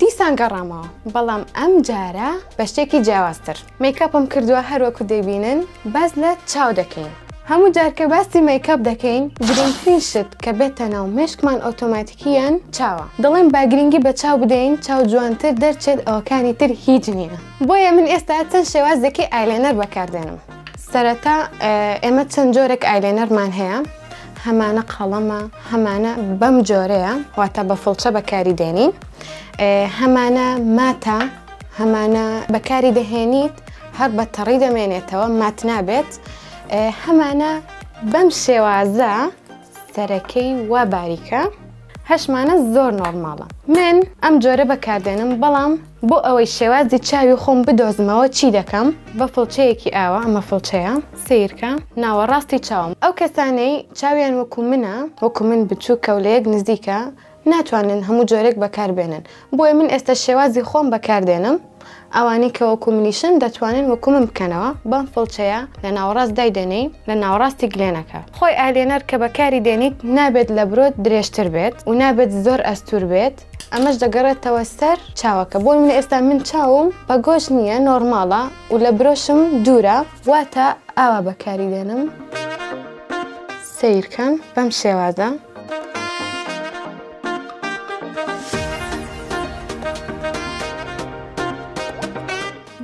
دیسان گەڕامەوە بەڵام ئەم جارە بە شتێکی جیاوازتر میکاپم کردووە هەروەکو دەبینن باز لە چاو دەکەین هەموو جارکە باسی میکاپ دەکەین گرنگترین شت کە بێتە ناو مشکمان ئۆتۆماتیک هیان چاوە دەڵێن با گرنگی بە چاو بدەین چاو جوانتر دەرچێت ئەوەکانی تر هیچ نییە بۆیە من ئێستا چەند شێوازێکی ئایلێنەر بەکاردێنم سەرەتا ئێمە چەند جۆرێک ئایلێنەرمان هەیە هەمانە قەڵەمە هەمانە بەم جۆرەیە واتە بە فڵچە بەکاری دێنین هەمانە ماتە هەمانە بەکاری دەهێنیت هەر بە تەڕی دەمێنێتەوە مات نابێت هەمانە بەم شێوازە سەرەکەی وا باریکە هەشت مانە زۆر نۆرماڵە من ئەم جۆرە بەکاردێنم بەڵام بۆ ئەوەی شێوازی چاوی خۆم بدۆزمەوە چی دەکەم بە فڵچەیەکی ئاوا ئەمە فڵچەیە سیرکە ناوەڕاستی چاوم ئەو کەسانەی چاویان وەکو منە وەکو من بچووکە و لە یەک نزیکە ناتوانن هەموو جۆرێک بەکار بێنن بۆیە من ئێستا شێوازی خۆم بەکار دێنم ئەوانەی کە وەکو منیشن دەتوانن وەکو من بکەنەوە بەم فڵچەیە لە ناوەڕاست دایدەنێی لە ناوەڕاستی گلێنەکە خۆی ئایلێنەر کە بەکاری دێنیت نابێت لە برۆت درێژتر بێت و نابێت زۆر ئەستوور بێت ئەمەش دەگەڕێتەوە سەر چاوەکە بۆ منە ئێستا من چاوم بە گۆش نییە نۆرماڵە و لە برۆشم دوورە واتە ئاوا بەکاری دێنم سەیرکەن بەم شێوازە.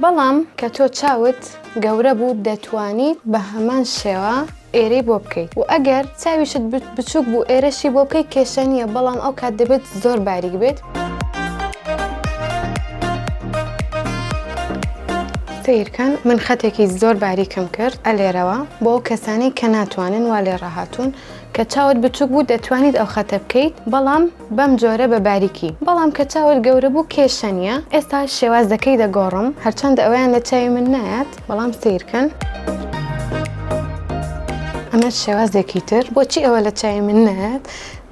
بەڵام کە تۆ چاوت گەورە بوو دەتوانیت بە هەمان شێوە ئێرەی بۆ بکەیت و ئەگەر چاویشت بچووک بوو ئێرەشی بۆ بکەیت کێشە نییە بەڵام ئەو کات دەبێت زۆر باریک بێت. سیرکەن من خەتێکی زۆر باریکم کرد ئەلێرەوە بۆ کەسانی کە ناتوانن وا لێ ڕاهاتوون کە چاوت بچوک بوو دەتوانیت ئەو خەتە بکەیت بەڵام بەم جۆرە بە باریکی بەڵام کە چاوت گەورە بوو کێشە نیە ئێستا شێوازەکەی دەگۆڕم هەرچەندە ئەوەیان لە چاوی من نایات بەڵام سەیرکەن ئەمەش شێوازێکی تر بۆچی ئەوە لە چاوی من نایات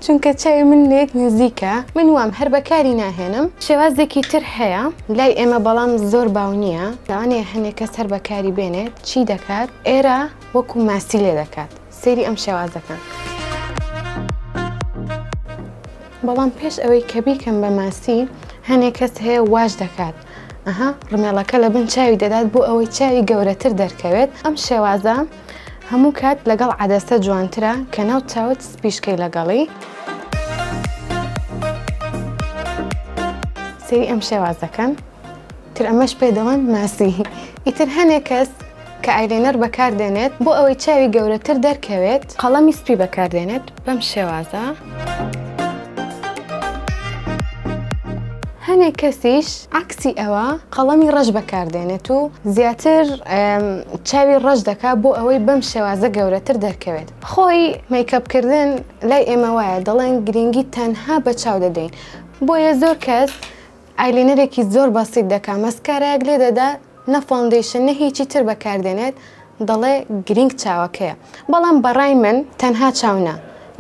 چونکە چاوی من لێک نزیکە من وام هەر بەکاری ناهێنم شێوازێکی تر هەیە لای ئێمە بەڵام زۆر باو نییە لەوانەیە هەنێکە سەر بەکاری بێنێت چی دەکات ئێرە وەکو ماسی لێ دەکات سەیری ئەم شێوازە کەن. بەڵام پێش ئەوەی کە بیکەم بە ماسی هەنێ کەس هەیە واش دەکات ئەها ڕمێڵەکە لە بن چاوی دەدات بۆ ئەوەی چاوی گەورەتر دەرکەوێت ئەم شێوازە هەموو کات لەگەڵ عادەستە جوانترە کە ناو چاوت سپیشکەی لەگەڵی سری ئەم شێوازەکەن تر ئەمەش پێدەڵێن ماسی ئیتر هەنێ کەس کە ئایلێنەر بەکاردێنێت بۆ ئەوەی چاوی گەورەتر دەرکەوێت قەڵەمی سپی بەکاردێنێت بەم شێوازە. هەنێک کەسیش عکسی ئەوە قەڵەمی ڕەش بەکاردێنێت و زیاتر چاوی ڕەش دەکا بۆ ئەوەی بەم شێوازە گەورەتر دەرکەوێت خۆی میکەپکردن لای ئێمە وایە دەڵێن گرنگی تەنها بە چاو دەدەین بۆیە زۆر کەس ئایلینەرێکی زۆر بەسیت دەکا مەسکارایەک لێ دەدا نە فاوندەیشن نە هیچی تر بەکار دێنێت دەڵێ گرینگ چاوەکەیە بەڵام بەڕای من تەنها چاو نا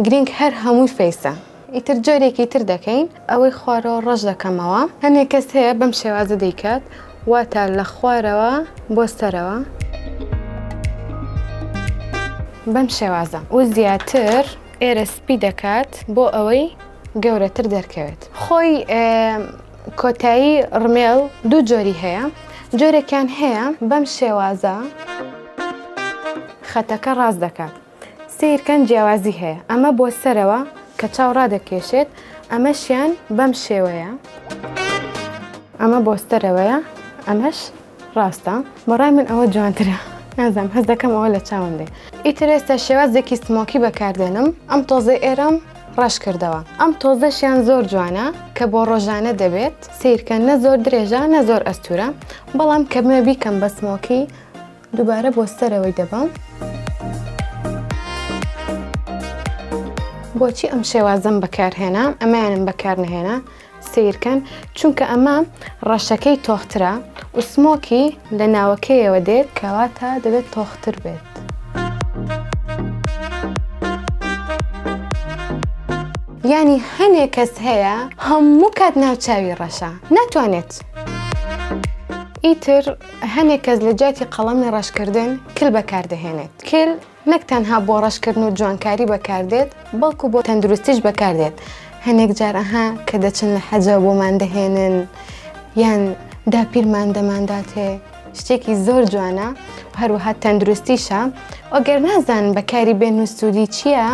گرینگ هەر هەمووی فەیسە ئیتر جۆرێکی تر دەکەین ئەوەی خوارەوە ڕەش دەکەمەوە هەنێ کەس هەیە بەم شێوازە دەیکات واتا لە خوارەوە بۆ سەرەوە بەم شێوازە و زیاتر ئێرە سپی دەکات بۆ ئەوەی گەورەتر دەرکەوێت خۆی کۆتایی ڕمێڵ دوو جۆری هەیە جۆرەکان هەیە بەم شێوازە خەتەکە ڕاست دەکات سیرکەن جیاوازی هەیە ئەمە بۆ سەرەوە کە چاو ڕادەکێشێت ئەمەشیان بەم شێوەیە ئەمە بۆستەرەوەیە ئەمەش ڕاستە بەڕای من ئەوە جوانترە نازم هەز دەکەم ئەوە لە چاوم بێ ئیتر ئێستا شێوازێکی سمۆکی بەکاردێنم ئەم تۆزەی ئێرەم ڕەش کردەوە ئەم تۆزەشیان زۆر جوانە کە بۆ ڕۆژانە دەبێت سیرکە نە زۆر درێژە نە زۆر ئەستورە بەڵام کە بمە بیکەم بە سمۆکی دووبارە بۆ سەرەوەی دەبم بۆچی ئەم شێوازم بەکارهێنا ئەمەیانم بەکار نهێنا سەیرکەن چونکە ئەمە ڕەشەکەی تۆخترە و سمۆکی لە ناوەکەیەوە دێت کەواتە دەبێت تۆختر بێت. ینی هەنێ کەس هەیە هەموو کات ناوچوی ڕەشە ناتوانێت. ئیتر هەنێک کەس لە جاتی قەڵەمی ڕەشکردن کل بەکاردەهێنێت کل نەک تەنها بۆ ڕەشکردن و جوانکاری بەکاردێت بەڵکو بۆ تەندروستیش بەکاردێت هەنێک جار ئەها کە دەچن لە حەجەوە بۆمان دەهێنن یان داپیرمان دەمانداتێ شتێکی زۆر جوانە و هەروەها تەندروستیشە ئۆگەر نازان بەکاری بێن و سوودی چییە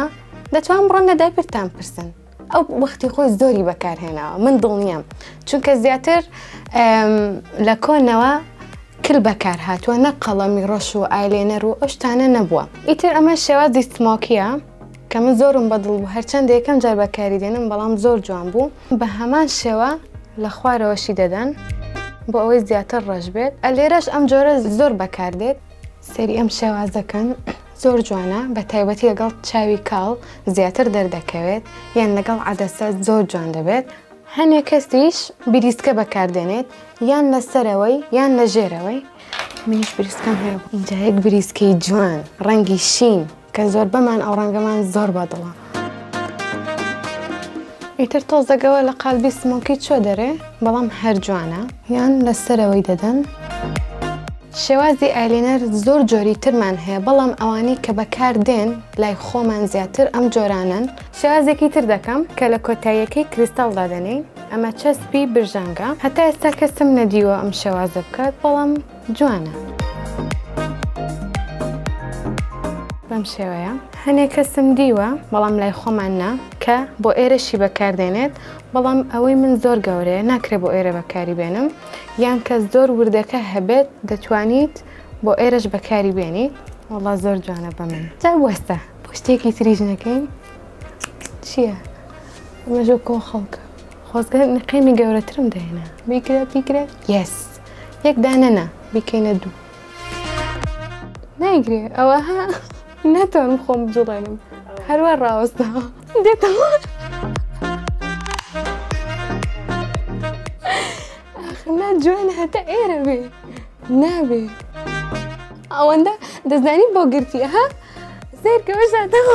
دەتوان بڕۆن لە داپیرتان پرسن ئەو وەختی خۆی زۆری بەکارهێناوە من دڵنیام چونکە زیاتر لە کۆنەوە کل بەکار هاتووە نە قەڵەمی ڕەش و ئایلێنەر و ئەو شتانە نەبووە ئیتر ئەمە شێوازی سمۆکیە کە من زۆرم بەدڵ بوو هەرچەند یەکەم جار بەکاری دێنم بەڵام زۆر جوان بوو بە هەمان شێوە لە خوارەوەشی دەدەن بۆ ئەوەی زیاتر ڕەش بێت ئەلێرەش ئەم جۆرە زۆر بەکاردێت سەری ئەم شێوازەکەن زۆر جوانە بە تایبەتی لەگەڵ چاوی کاڵ زیاتر دەردەکەوێت یان لەگەڵ عەدەسە زۆر جوان دەبێت هەنێ کەسیش بریسکە بەکاردێنێت یان لە سەرەوەی یان لە ژێرەوەی منیش بریسکەم هەیە ئینجا یەک بریسکەی جوان ڕەنگی شین کە زۆر بەمان ئەو ڕەنگەمان زۆر بەدڵە ئیتر تۆزەگەوە لە قالبی سمۆکی چۆ دەرێ بەڵام هەر جوانە یان لە سەرەوەی دەدەن شێوازی ئایلینەر زۆر جۆری ترمان هەیە بەڵام ئەوانی کە بەکار دێن لای خۆمان زیاتر ئەم جۆرانن شێوازێکی تر دەکەم کە لە کۆتاییەکەی کریستاڵ دادەنێی ئەمە چەسپی برژانگە هەتا ئێستا کەسم نەدیوە ئەم شێوازە بکات بەڵام جوانە. بەم شێوەیە هەنێ کەسم دیوە بەڵام لای خۆمان نا کە بۆ ئێرەشی بەکاردێنێت بەڵام ئەوەی من زۆر گەورەیە ناکرێ بۆ ئێرە بەکاری بێنم یان کە زۆر وردەکە هەبێت دەتوانیت بۆ ئێرەش بەکاری بێنی وڵا زۆر جوانە بە من جا وەستە بۆ شتێکی تریژ نەکەین چییە؟ مەژۆ کۆ خەڵکە خۆزگە نقێمی گەورەترم دێنە بیگرە بیگرە یەس یەک دانە نا بیکەینە دوو نایگرێ ئەوەها ناتوانم خۆم بجوڵێنم هەروە ڕاوەستا دێتەوە ئەخنا جوان هەتا ئێرە بێ نابێ ئەوەندە دەزانی بۆ گرتی ها سێرکەوە شاتەوە